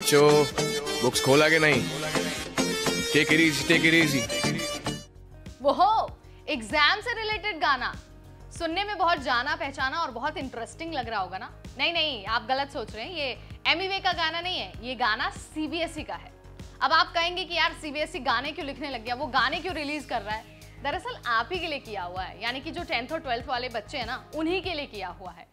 बच्चों बुक्स खोला के नहीं? Take it easy take it easy वो एग्ज़ाम से रिलेटेड गाना। सुनने में बहुत जाना, पहचाना और बहुत इंटरेस्टिंग लग रहा होगा ना? नहीं नहीं, आप गलत सोच रहे हैं। ये एम का गाना नहीं है, ये गाना सीबीएसई का है। अब आप कहेंगे कि यार सीबीएसई गाने क्यों लिखने लग गया? वो गाने क्यों रिलीज़ कर रहा है? दरअसल आप ही के लिए किया हुआ है। यानी कि जो टेंथ और ट्वेल्थ वाले बच्चे हैं ना, उन्हीं के लिए किया हुआ है।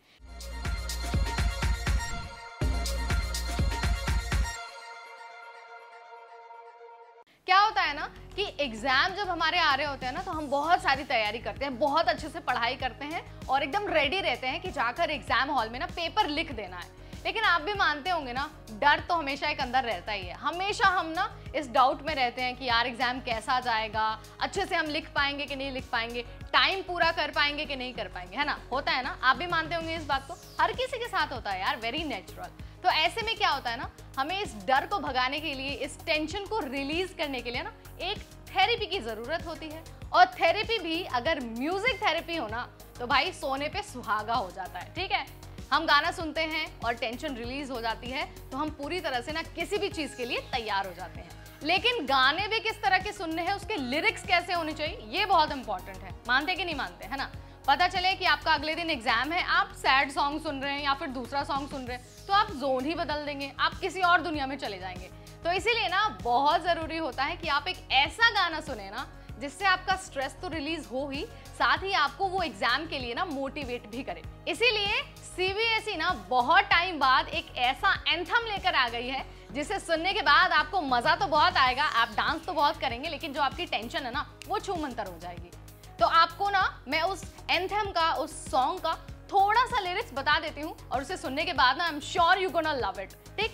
होता है ना कि एग्ज़ाम जब हमारे आ रहे होते हैं ना तो हम बहुत सारी तैयारी करते हैं, बहुत अच्छे से पढ़ाई करते हैं और एकदम रेडी रहते हैं कि जाकर एग्ज़ाम हॉल में ना पेपर लिख देना है। लेकिन आप भी मानते होंगे ना, डर तो हमेशा एक अंदर रहता ही है। हमेशा हम ना इस डाउट में रहते हैं कि यार एग्ज़ाम कैसा जाएगा, अच्छे से हम लिख पाएँगे कि नहीं लिख पाएँगे टाइम पूरा कर पाएँगे कि नहीं कर पाएँगे, है ना? होता है ना? आप भी मानते होंगे इस बात को? हर किसी के साथ होता है यार वेरी नेचुरल तो ऐसे में क्या होता है ना, हमें इस डर को भगाने के लिए, इस टेंशन को रिलीज़ करने के लिए ना, एक थेरेपी की ज़रूरत होती है। और थेरेपी भी, अगर म्यूज़िक थेरेपी हो ना तो भाई सोने पे सुहागा हो जाता है, ठीक है? हम गाना सुनते हैं और टेंशन रिलीज़ हो जाती है तो हम पूरी तरह से ना किसी भी चीज़ के लिए तैयार हो जाते हैं। लेकिन गाने भी किस तरह के सुनने हैं, उसके लिरिक्स कैसे होने चाहिए, ये बहुत इंपॉर्टेंट है। मानते कि नहीं मानते, है ना? पता चले कि आपका अगले दिन एग्ज़ाम है, आप सैड सॉन्ग सुन रहे हैं या फिर दूसरा सॉन्ग सुन रहे हैं तो आप जोन ही बदल देंगे, आप किसी और दुनिया में चले जाएँगे। तो इसीलिए ना, बहुत ज़रूरी होता है कि आप एक ऐसा गाना सुने ना, जिससे आपका स्ट्रेस तो रिलीज़ हो ही, साथ ही आपको वो एग्ज़ाम के लिए ना मोटिवेट भी करे। इसीलिए सीबीएसई e ना, बहुत टाइम बाद एक ऐसा एंथम लेकर आ गई है, जिसे सुनने के बाद आपको मज़ा तो बहुत आएगा, आप डांस तो बहुत करेंगे, लेकिन जो आपकी टेंशन है ना, वो छूमंतर हो जाएगी। तो आपको ना, मैं उस एंथम का, उस सॉन्ग का थोड़ा सा लिरिक्स बता देती हूँ और उसे सुनने के बाद ना I am sure you gonna love it ठीक?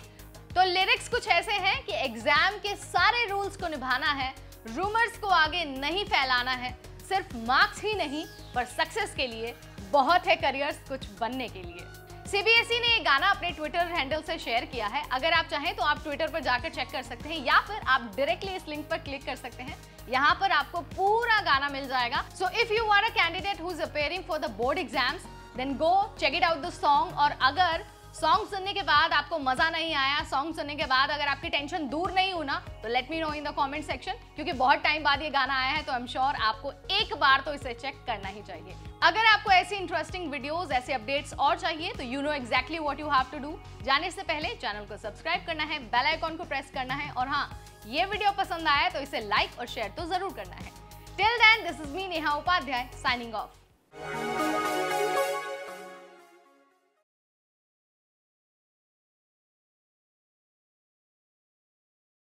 तो लिरिक्स कुछ ऐसे हैं कि एग्ज़ाम के सारे रूल्स को निभाना है रूमर्स को आगे नहीं फैलाना है, सिर्फ़ मार्क्स ही नहीं, पर सक्सेस के लिए, बहुत है करियर्स कुछ बनने के लिए। सीबीएसई e ने ये गाना अपने ट्विटर हैंडल से शेयर किया है। अगर आप चाहें तो आप ट्विटर पर जाकर चेक कर सकते हैं, या फिर आप डायरेक्टली इस लिंक पर क्लिक कर सकते हैं। यहाँ पर आपको पूरा गाना मिल जाएगा। So if you are a candidate who is appearing for the board exams then go check it out the song और अगर सॉन्ग सुनने के बाद आपको मज़ा नहीं आया सॉन्ग सुनने के बाद अगर आपकी टेंशन दूर नहीं हुई ना तो let me know in the comment section क्योंकि बहुत टाइम बाद ये गाना आया है तो आई एम श्योर आपको एक बार तो इसे चेक करना ही चाहिए। अगर आपको ऐसी इंटरेस्टिंग वीडियोस ऐसे अपडेट्स और चाहिए तो you know exactly what you have to do जाने से पहले चैनल को सब्सक्राइब करना है बेल आइकॉन को प्रेस करना है, और हाँ ये वीडियो पसंद आया तो इसे लाइक और शेयर तो ज़रूर करना है। Till then this is me Neha Upadhyay signing off